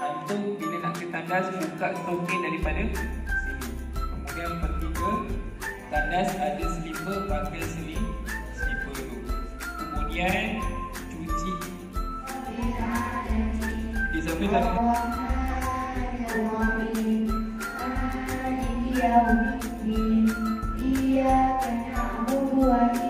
Satu bila nak ke tandas buka stoking daripada sini. Kemudian ketiga tandas ada slipper pakai sini slipper tu. Kemudian cuci. Di samping tak Dia akan membuatnya